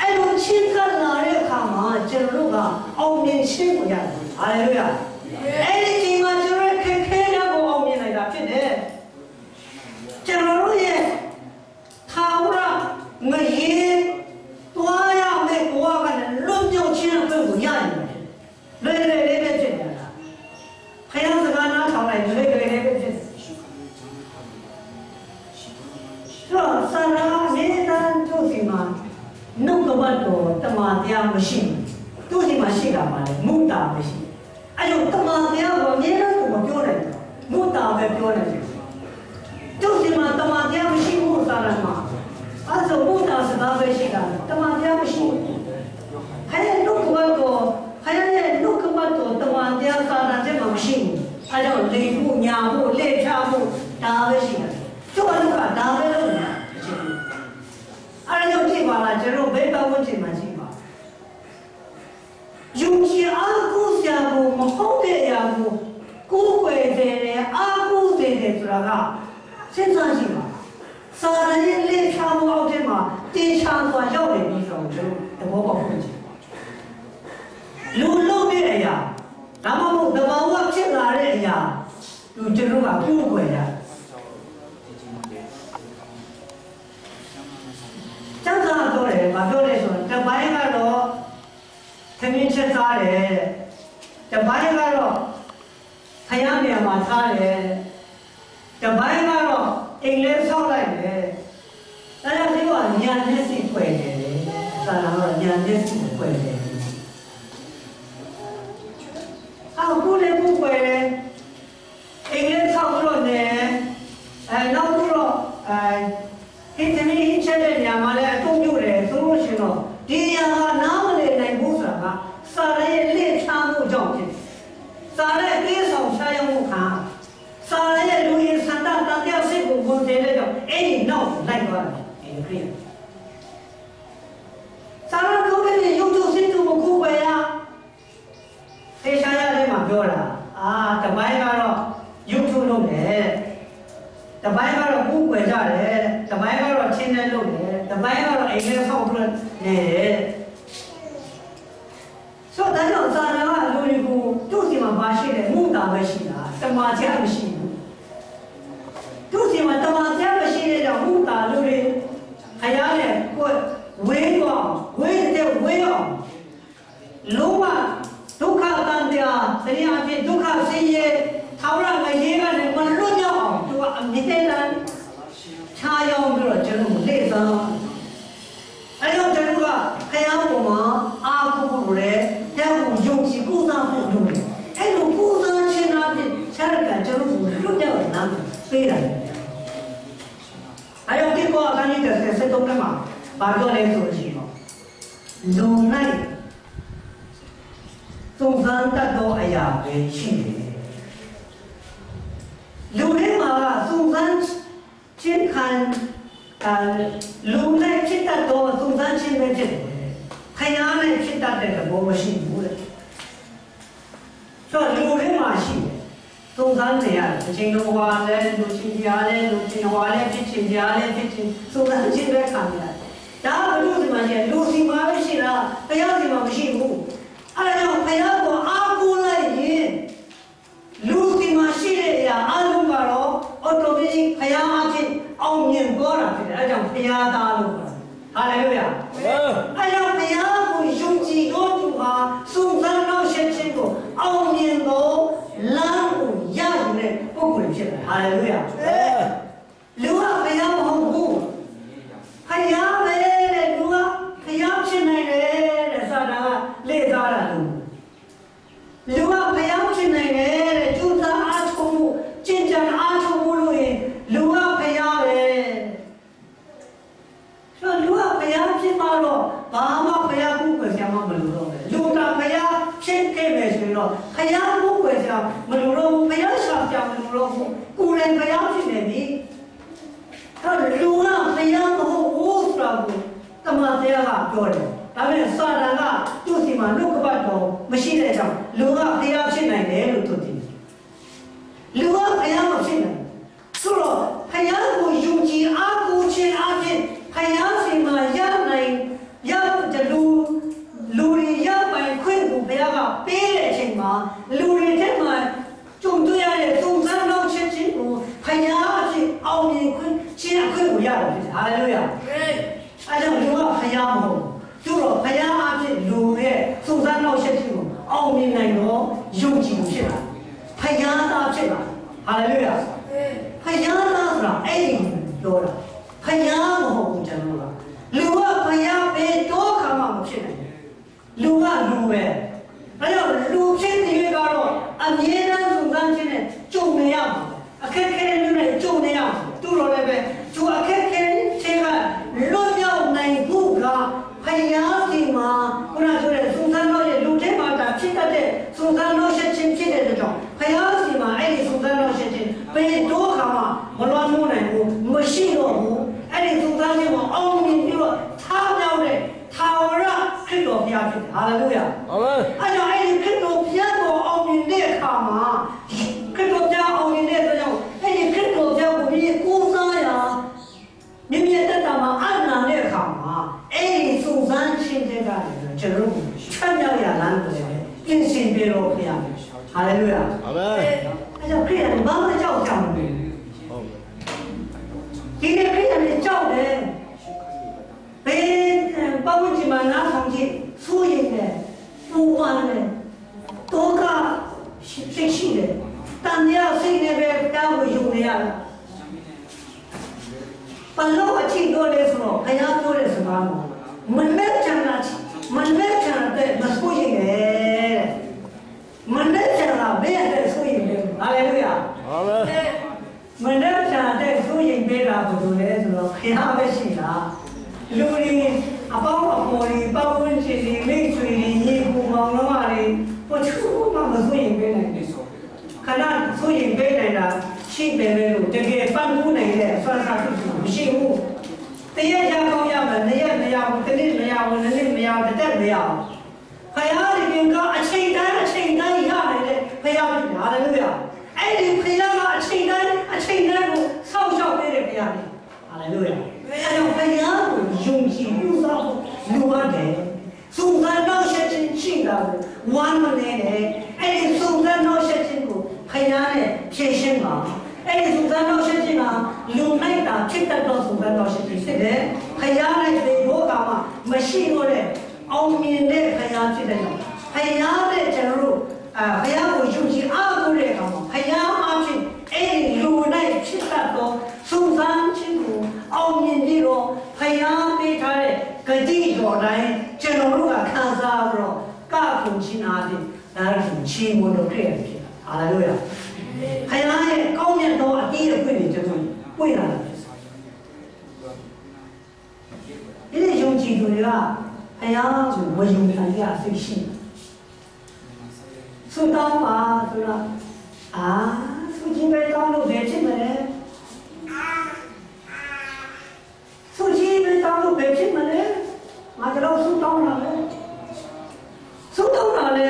အဲ့လိုချင်းကလာတဲ့အခါမှာကျွန်တော်တို့ကအောင်မြင်ရှင်းကိုရတယ်။ဟာလေလုယ။အဲ့ဒီ ဒါမှမဟုတ်တဘာဝဖြစ်လာတဲ့အရာသူကျွန်တော်ကပြုတ်ခွေရကျမ်းစာတော့တယ်မပြောလဲဆိုတော့တပိုင်းကတော့သမင်းချက်စားတယ်တပိုင်းကတော့ဖယားမြန်မာထားတယ်တပိုင်းက ဆိုတော့ဒါကြောင့်ဇာတာကလူတွေကိုသူ့စီမှာမရှိတဲ့မှုတာပဲရှိတာတမာချမရှိ ဘာပြောလဲဆိုရင်တော့လူ၌သုံးသမ်းတတ်သောအရာပဲရှိနေတယ်လူထဲမှာသုံးသမ်းခြင်းခံအဲလူနဲ့ဖြစ်တတ်သောသုံးသမ်းခြင်းပဲဖြစ်တယ်ခရီးနဲ့ဖြစ်တတ်တဲ့သဘောမရှိဘူးလေဆိုတော့လူထဲမှာရှိတယ်ုံစမ်းနေရတယ်အချိန်လုံးဟွာလဲလူချင်းကြားလဲလူချင်းဟွာလဲဖြစ်ချင်းကြားလဲဖြစ်ချင်းစုံစမ်းချင်းပဲခံရတယ် ဒါဘလို့ဒီမှာရှိလူစီမှာပဲရှိလားတရား ကလည်းကျွန်တော်တို့ချမ်းမြောက်ရလမ်းကိုလည်းပြင်ဆင်ပေးတော်ဘုရားဟာလေလုယာအာမင်အဲကြောင့်ခရစ်တော်ဘာမှကြောက်ကြမှာမဟုတ်ဟုတ်ဒီနေ့ခရစ်တော်လည်းကြောက်တယ်ဘယ်ပတ်ဝန်းကျင်မှာနားဆောင်ကြည့်ဆိုရင်လည်းပူပန်တယ်တော့ကရှိရှိတယ်တန်ရစိတ်နဲ့ပဲတောင်းကိုယူနေရတာပလောအချိတော့လေဆိုတော့ခရပြောတဲ့စကားမှာမနဲ့ချန်တာ မနဲ့ချန်တဲ့မဆိုရင်လေမနဲ့ချန်တာဘယ်တဲ့ဆိုရင်လေဟာလေလုယာအာမင်မနေ့ကတဲ့သူရင်ပေးတာဘယ်လိုလဲဆိုတော့ခရပဲရှိတာလူတွေအပေါင်းအပေါ်တွေပတ်ဝန်းကျင်တွေမိတ်ဆွေတွေညီကိုမောင်နှမတွေဘချူမှမဆိုရင်ပေးနိုင်ဘူးခဏဆိုရင်ပေးနိုင်တာရှိတယ်လေလို့တကယ်ပတ်မှုနိုင်တဲ့အဆွမ်းစားသူမရှိဘူး တရက်ရကောင်းရမယ်နှစ်ရက်မရဘူးတစ်နေ့မရဘူးနှစ်နေ့မရဘူးတစ်သက်မရဘူးဖယားဒီကကအချိန်တိုင်းအချိန်တိုင်းရနိုင်တဲ့ဖယားဖြစ်တယ်ဟာလေလုယာအဲ့ဒီဖယားကအချိန်တိုင်းအချိန်တိုင်းကိုစောင့်ရှောက်ပေးတဲ့ဖယားဖြစ်ဟာလေလုယာအဲ့တော့ဖယားကိုယုံကြည်မှုစောင့်လူရတယ်စုံစမ်းတော့ချက်ချင်းရှိတာကိုဝမ်းမနေနဲ့အဲ့ဒီစုံစမ်းတော့ချက်ချင်းကိုဖယားနဲ့ဖြည့်ရှင်းပါ အဲ့ဒီစုံစမ်းတော့ချက်ချင်းကလူနိုင်တာဖြစ်တတ်တော့စုံစမ်းတော့ချက်ချင်းဖြစ်တယ်ဖယားနဲ့ဒီဘောကမှမရှိတော့တဲ့အောင်မြင်တဲ့ဖယားဖြစ်တဲ့ကြောင့်ဖယားနဲ့ကျွန်တော်တို့အာဖယားကိုယုံကြည်အားကိုးတဲ့အခါမှာဖယားအဖြစ်အဲ့ဒီလူနိုင်ဖြစ်တတ်တော့စုံစမ်းခြင်းကိုအောင်မြင်ပြီးတော့ဖယားပေးထားတဲ့ဂတိတော်တိုင်းကျွန်တော်တို့ကခံစားပြီးတော့ကခုန်ခြင်းအားဖြင့်ဒါကိုချီးမွမ်းလို့ခဲ့ရဖြစ်တာဟာလေလုယာ ဖယားရဲ့ကောင်းမြတ်သောအကြီးအခွင့်တွေကျွန်တော်ပွင့်လာတယ်ဒီလိုယုံကြည်သူတွေကဖယားကိုဝေယုံခံရစိတ်ရှိတယ်ဆုတောင်းပါဆိုတော့အာဆုချင်းပဲတောင်းလို့ဘယ်ဖြစ်မလဲဆုချင်းပဲတောင်းလို့ဘယ်ဖြစ်မလဲငါတို့ဆုတောင်းတာလေဆုတောင်းတာလေ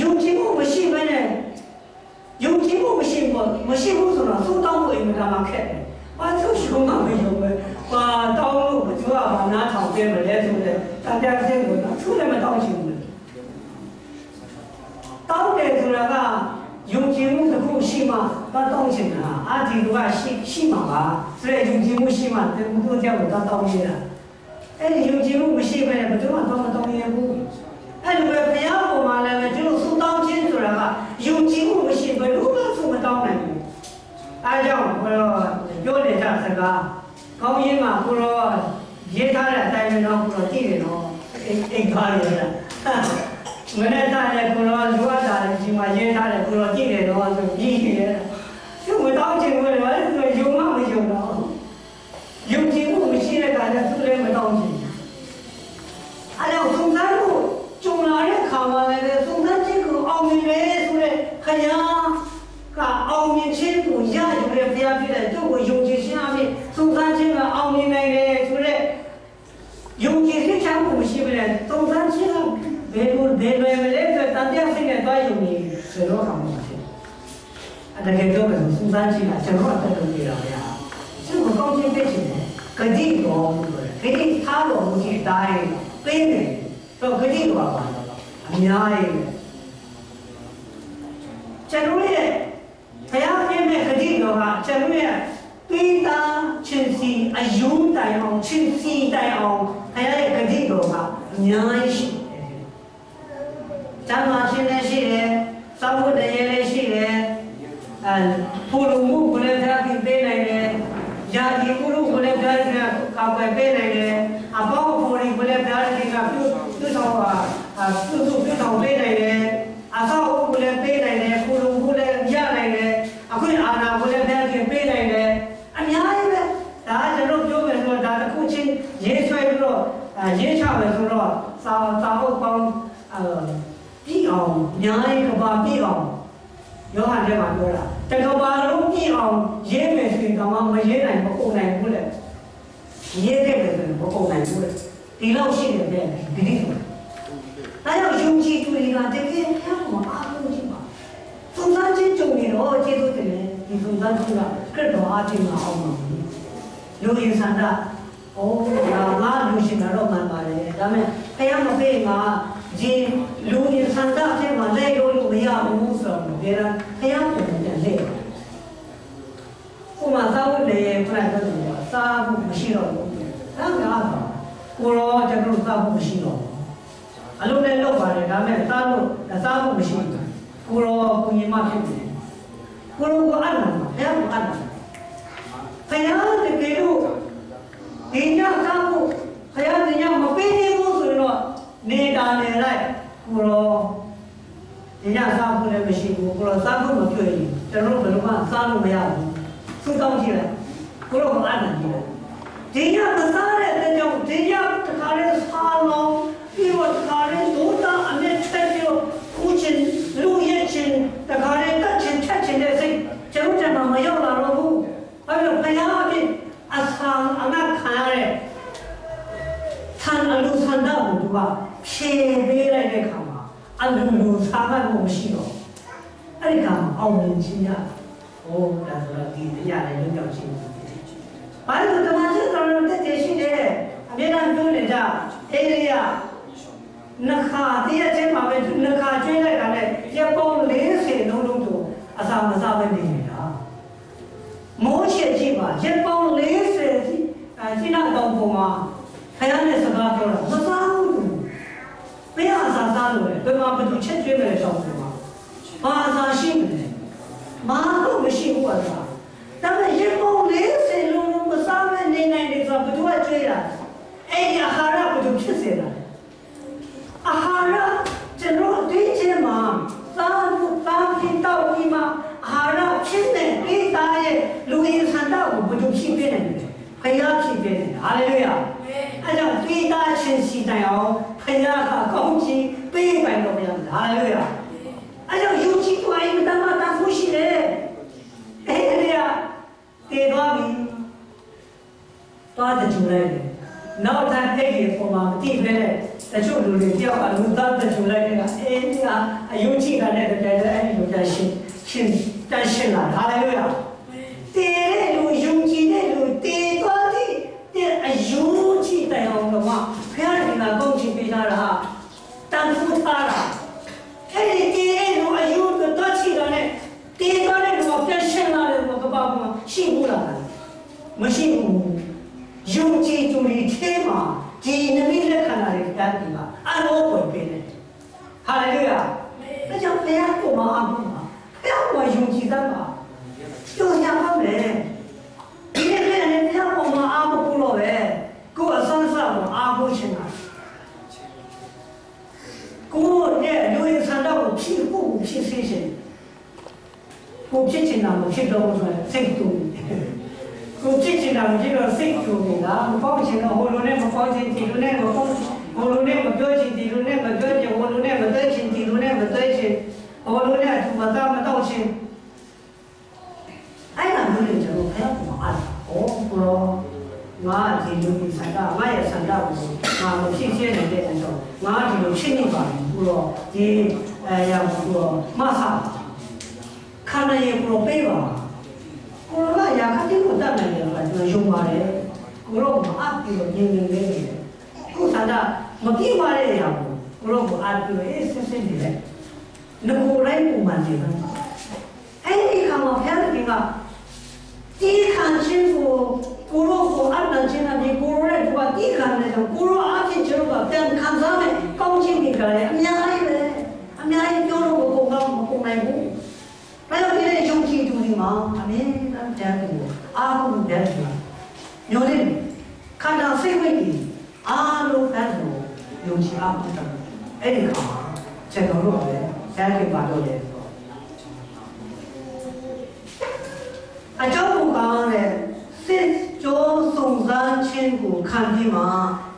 ယုံကြည်မှုမရှိဘဲနဲ့ ယုံကြည်မှုမရှိဘူးမရှိဘူးဆိုတော့ဆုတောင်းဖို့အိမ်မှာခက်တယ်။ဘာလို့ရှုံးမှမယုံပဲ။ဘာတောင်းလို့ဘယ်သူကဘာနားထောင်ပြမလဲဆိုတဲ့တရားစင်းကိုတော့သူလည်းမတောင်းချင်ဘူး။တောင်းတယ်ဆိုတာကယုံကြည်မှုတစ်ခုရှိမှတော့တောင်းချင်တာအာဒီကရှိရှိမှာပါဆိုတဲ့ယုံကြည်မှုရှိမှတမှုတို့ကြောင့်တော့တောင်းနေတာအဲ့ဒီယုံကြည်မှုမရှိဘဲနဲ့ဘယ်သူမှ အားကြောင့်ဘုရားပြောနေတဲ့စကားကောင်းရင်မှာဘုရားရေးထားတဲ့အတိုင်းပဲတော့ဘုရားကြည့်တယ်နော်အိမ်အိမ်ကားရတာမနေ့ကလည်းကိုရောလူအပ်တာလည်းဒီမှာရေးထားတယ်ကိုရောကြည့်တယ်တော့ဆိုပြီးနေတယ်။သူမတောင်းချင်ဘူးလေဘာလို့ယုံမှမယုံတော့ယုံကြည်မှုမရှိတဲ့အခါကျသူလည်းမတောင်းချင်ဘူး။အဲတော့သုံးသားကိုကြုံလာတဲ့ခါမှာလည်းသုံးသားချင်းကိုအောင်မြင်လေဆိုတဲ့ခရီးကအောင်မြင်ချ တရားဖြစ်တဲ့သူ့ကိုယုံကြည်ခြင်းအဖြစ်သုံးသပ်ခြင်းကအောင်မြင်နိုင်တယ်ဆိုတဲ့ယုံကြည်စိတ်ချမှုမရှိဘဲနဲ့သုံးသပ်ခြင်းကဘယ်လိုဘယ်လိုမလဲဆိုတန် တရားစိတ်နဲ့တွားယုံနေဘယ်တော့မှမဖြစ်အတကယ်ပြောမယ်ဆိုသုံးသပ်ခြင်းကကျွန်တော်အသက်လုံးနေတာဗျာသူ့ကိုကောင်းခြင်းဖြစ်ခြင်းနဲ့ဂတိတော်မူတယ်ဂတိထားတော်မူခြင်းအတိုင်းပေးတယ်တော့ဂတိတော်ပါအများကြီးကျွန်တော်ရဲ့ဘုရားပြည့်မဲ့ဂတိတော်ကကျွန်တော်ရဲ့တွေးတာချင်းစီအယုံတိုင်အောင်ချင်းစီတိုင်အောင်ဘုရားရဲ့ဂတိတော်ကအများကြီးရှိတယ်။ ကျမ်းမာခြင်းလည်းရှိတယ်၊သာဝတ္တရားလည်းရှိတယ်။အဲပူလူမှုကိုလည်းဘုရားပြပေးနိုင်တယ်။ယာတိကုလူကိုလည်းဘုရားကကောက်ွယ်ပေးနိုင်တယ်။အဘောက်ဖို့ကိုလည်းဘုရားကပြုပြုဆောင်ပါပြုစုပြုဆောင်ပေးနိုင်တယ်။အသောက်ကိုလည်းပေးနိုင်တယ်။ပူလူကိုလည်းရနိုင်တယ်။အခုအာနာကိုလည်းဘုရားကပေးနိုင်တယ်။အများကြီးပဲဒါကကျွန်တော်ပြောမယ်ဆိုတော့ဒါတစ်ခုချင်းရေးဆွဲပြီးတော့ရေးချမယ်ဆိုတော့စာစာအုပ်ပေါင်းအဲပြီးအောင်အများကြီးကဘာပြီးအောင် ယောဟန်ထဲမှာပြောတာတကဘာလုံးပြီးအောင်ရေးမယ်ဆိုရင်တော့မရေးနိုင်မပုံနိုင်ဘူးလေရေးခဲ့တယ်ဆိုရင်မပုံနိုင်ဘူးလေဒီလောက်ရှိတယ်တဲ့ဒီဒီဆိုဒါကြောင့်ယုံကြည်သူတွေကတကယ်ဟောမှာအားလုံးရှိပါသုံးသပ်ချင်းကြုံနေတော့ကျေးဇူးတင်တယ်ဒီသုံးသပ်ချင်းကခရစ်တော်အားချင်းမအောင်ပါဘူးလူရင်းဆန္ဒအိုးငါငါလူရှင်တော့မှန်ပါတယ်ဒါပေမဲ့ဖះမပေးငါဒီလူရင်းဆန္ဒအဖြစ်မှာလဲလို့မရဘူး ဆိုတော့ဒီကဖះပုံနဲ့လဲဥမာသာဝတ်လေဖရန်တော့စားဖို့မရှိတော့ဘူးဒါကကိုရောကျွန်တော်စားဖို့မရှိတော့ဘူးအလုံးနဲ့လောက်ပါတယ်ဒါပေမဲ့စားလို့စားဖို့မရှိဘူးကိုရောကိုညီမဖြစ်တယ်ကိုရောကအနန္တဖះကအနန္တဖះတကယ်လို့ဒီညစားဖို့ဖះဒီညမပေးသေးဘူးဆိုတော့နေတာနေလိုက်ကိုရော ဒီညစားဖို့လည်းမရှိဘူးကိုရောစားဖို့မဖြစ်ရင်ကျွန်တော်ဘယ်လိုမှစားလို့မရဘူးသူ့တောင်းကြည့်လိုက်ကိုရောကအနန္တကြည့်လိုက်ဒီညမစားတဲ့အတွက်ကြောင့်ဒီညတခါလေးစားလုံးပြီးတော့တခါလေးဒုတာအမြဲချက်ပြီးတော့ခုချင်းလူရဲ့ချင်းတခါလေးတက်ချင်းချက်ချင်းတဲ့စိတ်ကျွန်တော်ကျွန်တော်မရောက်လာတော့ဘူးအဲ့တော့ဘုရားအဖြစ်အဆာအနတ်ခံရတဲ့ဆန်အလူဆန္ဒကိုသူကဖြေပေးလိုက်တဲ့ခါမှာ အလူလူစားမှလို့မရှိတော့အဲ့ဒီခါမှာအောင်မြင်ခြင်းရဟိုဒါဆိုတော့ဒီတရားလည်းလုံးကြောက်ခြင်းဖြစ်တယ်။ဘာလို့တမန်ကျတော်တို့တက်တယ်ရှိတယ်အမြဲတမ်းပြောနေကြအေးရနှခါတည့်ချင်းမှာပဲနှခါကျွေးလိုက်တာနဲ့ရပုံ40လုံးလုံးဆိုအစာမစားပဲနေနေတာမိုးချစ်ကြည့်ပါရပုံ40အဲရှင်းတော့ပုံမှာခရနဲ့စကားပြောတာမစားဘူးဘယ်အစာစားလို့လဲဘယ်မှာဘယ်သူချက်ကျွေး မယ်လဲတော့ပုံမှာဘာအစာရှိမလဲမာတော့မရှိဘူးကွာဒါပေမဲ့ရပုံ40လုံးလုံးမစားပဲနေနိုင်တယ်ဆိုတော့ဘယ်သူကကျွေးတာအဲ့ဒီအာဟာရဘယ်သူဖြစ်စေတာလဲအာဟာရကျွန်တော်အတွေ့အကြုံမှာစားဖို့စားပြီးတောက်ပြီးမှအာဟာရဖြစ်တဲ့ကိစ္စရဲ့လူရင်းဆန္ဒကိုဘယ်သူဖြစ်ပြနေလဲဖယားဖြစ်ပြနေတယ်ဟာလေလုယာအဲကြောင့်သိတာချင်းစီတိုင်အောင်ဖယားကကောင်းချီး ပေးပိုင်တော်များဟာလေလုယာအဲကြောင့်ယူချီသွားရင်တမတာဖို့ရှိတယ်အဲ့ဒီကတည်သွားပြီသွားတဲ့ဂျူလိုက်တယ်နောက်ထပ်အဲ့ဒီပုံမှာမတိဖဲနဲ့တချို့လူတွေတယောက်ကလူသားတချို့လိုက်တဲ့ကအေးဒီကအယုံကြည်ကလည်းတကယ်လည်းအဲ့ဒီလိုတန်ရှင်းရှင်းတန်ရှင်းလာဟာလေလုယာတည်တဲ့လူယုံကြည်တဲ့လူတည်သွားသည့်တဲ့အယုံကြည်တိုင်အောင်တော့ဖခင်ကကောင်းချီးပေးထားတာတန်ဖိုးထားတာအဲ့ဒီတည်တဲ့လူအယုံတော့ချီတာနဲ့တည်သွားတဲ့လူကပြန်ရှင်းလာတယ်ကဘာမှရှိဘူးလားမရှိဘူးယုံကြည်သူတွေထဲမှာဒီနမိတ်လက္ခဏာတွေတန်းပြီးမှာအလုံးပွင့်ပေးတယ်ဟာလေလုယာဒါကြောင့်ဘုရားကိုမအားဘူးမှာဘုရားကိုယုံကြည်တတ်ပါကျိုးရပါမယ်ဒီနေ့လည်းဘုရားကိုမအားဘူးလို့ပဲကိုယ်အဆန်းဆန်းကိုအားကိုရှင်တာကိုယ်နဲ့လူရင်းဆန္ဒကိုဖြစ်ဖို့ဖြစ်စေရှင်ကိုဖြစ်ချင် တာမဖြစ်တော့ဘူးဆိုရင်စိတ်တူတယ်ကိုကြည့်ချင်တာကိုကြည့်တော့စိတ်ကြိုနေတာမပေါ့ချင်တော့ဟိုလိုနဲ့မပေါ့ချင်ဒီလိုနဲ့မပေါ့ဟိုလိုနဲ့မပြောချင်ဒီလိုနဲ့မပြောချင်ဟိုလိုနဲ့မသိချင်ဒီလိုနဲ့မသိချင်ဟိုလိုနဲ့သူမသားမတော့ချင်အဲ့ဒါမျိုးတွေကျွန်တော်တော့ငါဒီလူကြီးဆန္ဒငါရဲ့ဆန္ဒကိုငါမဖြစ်ရှင်းနိုင်တဲ့အတွက်ငါဒီလိုဖြစ်နေပါဘူးဘုရောဒီအဲရဘုရောမဟာခန္ဓာရဲ့ဘုရောပေးပါ ကိုရောကရာခတိကိုတတ်နိုင်တယ်ဆိုတာကျွန်တော်ယုံပါတယ်ကိုရောမအပ်ပြီးတော့ညင်ညင်လေးနေတယ်ခုဆန္ဒမပြည့်ပါတဲ့အရာကိုကိုရောကအပ်ပြီးတော့အေးစစ်စစ်နေတယ်ငကိုလိုက်ပုံမှန်နေတယ်အဲ့ဒီခါမှာဖျားတဲ့ကဒီခံချင်းကိုကိုရောကိုအပ်နိုင်ခြင်းနဲ့ကိုရောရဲ့ကဒီခံနေတော့ကိုရောအဖြစ်ကျွန်တော်ကပြန်ခံစားမယ်ကောင်းခြင်းတွေကလည်းအများကြီးပဲအများကြီးပြောလို့ကိုကတော့မကုန်နိုင်ဘူးဘာလို့ဒီလေယုံကြည်သူဒီမှာအမြဲ တမ်းတမ်းကိုအားကိုတမ်းတယ်ညိုနေခန္ဓာစိတ်ဝိတ္တိအားလုံးတမ်းကိုယုံကြည်အားကိုတမ်းအဲ့ဒီခါမှာကျွန်တော်တို့လည်းအဲဒီပါတော့လေအကြောင်းကိုကောင်းတဲ့စစ်ကြောစုံစမ်းခြင်းကိုခံပြီးမှ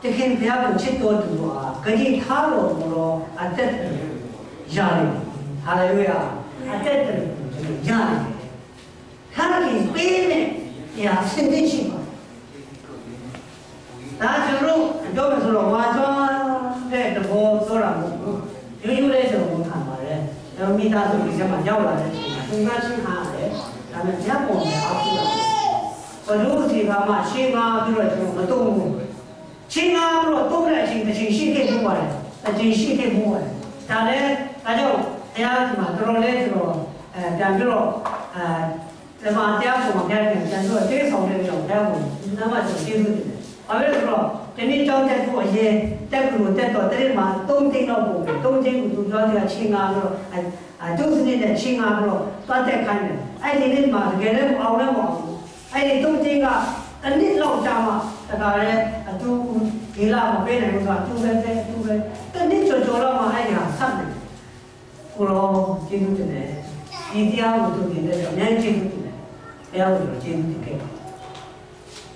တခင်ဘုရားကိုချစ်တော်သူဟာဂတိထားတော်မူတော့အသက်ရတယ်ဟာလေလုယာအသက်တယ်ရတယ် ခါကြီးပေးနဲ့ရာစင်သိရှိပါဒါကျွန်တော်တို့ပြောမယ်ဆိုတော့ဝါကြောတဲ့တဘောဆိုတာမဟုတ်ဘူးရိုးရိုးလေးဆိုတော့ခံပါတယ်ဒါမိသားစုဒီကမှာရောက်လာတဲ့အချိန်မှာသူကချင်းဟာတယ်ဒါပေမဲ့ရပ်ပေါ်နေအောင်ပြုတာဘလို့ဒီကမှရှင်းပါပြီးတော့ကျွန်တော်မတုံးဘူးချင်းကားပြီးတော့တုံးတဲ့အချိန်တစ်ချိန်ရှိခဲ့မှုပါတယ်အချိန်ရှိခဲ့မှုပါတယ်ဒါလည်းဒါကြောင့်တရားဒီမှာတော်တော်လေးကျွန်တော်အဲပြန်ပြီးတော့အဲ ဒီမှာတရားပုံမှာပြန်ပြန်ပြန်ပြီးတော့တေးဆောင်တဲ့ကြောင့်တရားပုံဒီနာမှာကျွန်တော်ကျေးဇူးတင်တယ်။ဘာဖြစ်လို့ဆိုတော့ဒီနေ့ကြောင်းတက်ဖို့အရင်တက်လို့တက်တော့တဲ့မှာ၃သိန်းတော့ပုံပဲ၃သိန်းကိုသူပြောတဲ့ချင်းကားပြီးတော့အဲအတုစနစ်နဲ့ချင်းကားပြီးတော့သွားတက်ခိုင်းတယ်။အဲ့ဒီနေ့မှာတကယ်လည်းအောင်လည်းမအောင်ဘူး။အဲ့ဒီ၃သိန်းကတစ်နှစ်လောက်ကြာမှတခါလဲအတူဒီလာမပေးနိုင်ဘူးဆိုတာသူပဲတဲ့အတူပဲတစ်နှစ်ကျော်ကျော်တော့မှအဲ့ဒါဆက်နေကိုရောကျေးဇူးတင်တယ်ဒီတရားကိုသူတင်တဲ့ကြောင့်အများကြီးကျေးဇူးတင်တယ်ဘု ရားကိုကျေးဇူးတင်ခဲ့ပါ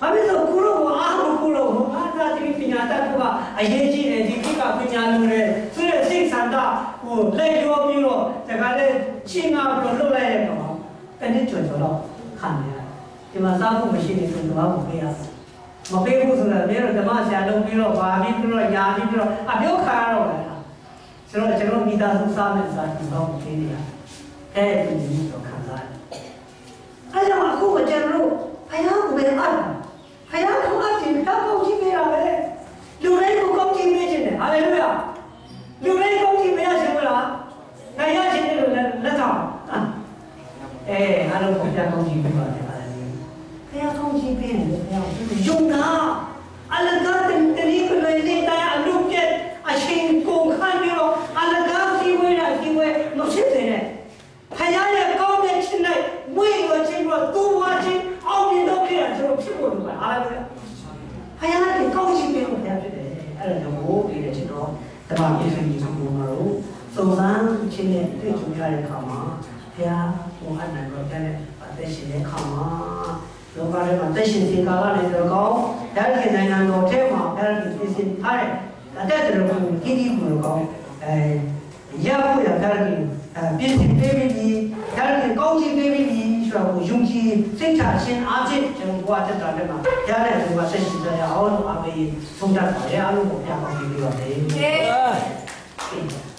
ဘာဖြစ်လို့ကိုရောအားမကိုရောဘာသာတိပညာတတ်ကအရေးကြီးတယ်ဒီကိကပညာလူတွေသူရဲ့စိတ်ဆန္ဒဟိုလက်ရောပြီးတော့တခါလေချင်းငါပြီးတော့လှုပ်လိုက်တဲ့ကောင်တစ်နှစ်ကျော်ကျော်တော့ခံရတယ်ဒီမှာစားဖို့မရှိနေဆိုတော့ဘာပေးရမပေးဘူးဆိုတော့လည်းဓမ္မဆရာလုံးပြီးတော့ဗာပြီးပြီးတော့ယာပြီးပြီးတော့အပြောခါရတော့လေကျွန်တော်ကျွန်တော်မိသားစုစားမယ်စားဒီတော့ပေးနေရအဲ့ဒီမျိုးတော့ခံစားတယ်အဲ့ကြောင့်အခုကကျွန်တော်တို့ဖယားကိုပဲအပ်ဖယားကိုအပ်တယ်ကောင်းကောင်းကြည့်ပေးရမယ်လူတိုင်းကိုကောင်းကြည့်ပေးခြင်းတယ်ဟာလေလုယာလူတိုင်းကောင်းကြည့်ပေးရခြင်းမလားငါရခြင်းတယ် လို့လက်ဆောင်အဲအားလုံးကိုပြန်ကောင်းကြည့်ပေးပါတယ်ဟာလေဖယားကောင်းကြည့်ပေးတယ်ဖယားယုံနာအလကားတင်တရီကလေးလေးတိုင်းအလုပ်ကျအရှင်ကိုခန့်ပြီးတော့အလကားစီဝဲတာစီဝဲမဖြစ်စေနဲ့ဖယားရဲ့ကောင်းတဲ့ခြင်းနဲ့ဝိရခြင်းတော့သူ့ဝါခြင်းအောင်မြင်တော့ပြရကျွန်တော်ဖြစ်ဖို့ လိုပါအားလုံးဖယားကကောင်းချင်ပေးလို့ပြဖြစ်တယ်အဲ့ဒါကြောင့်ဘိုးပြီးတဲ့ကျွန်တော်တမန်ပြည့်စုံကြီးကိုမှာတော့စုံစမ်းခြင်းနဲ့တွေ့ကြုံရတဲ့အခါမှာဖယားဟိုအနန္တတော်ပြတဲ့အသက်ရှင်တဲ့အခါမှာလောကထဲမှာတက်ရှင်စီကာကလည်းတော့ကောင်းဓာတ်ခင်နိုင်ငံတော်ထဲမှာအဲ့ဒီပြင်ဆင်ထားတဲ့အတက်တော်ကိုကိတိကိုကောင်းအဲရဖို့ရတာကအဲပြင်ဆင်ပေးပြီးဒါကကောင်းချင်ပေးပြီး ဆိုတော့ယုံကြည်စိတ်ချခြင်းအားဖြင့်ကျွန်တော်ဘဝတက်တာလည်းမှာရတဲ့လူကစိတ်ရှိကြရအောင်လို့အားပေးဆုံးတတ်ပါရဲ့အားလုံးကိုပြန်ပါပြီးပြီးတော့တယ် Amen.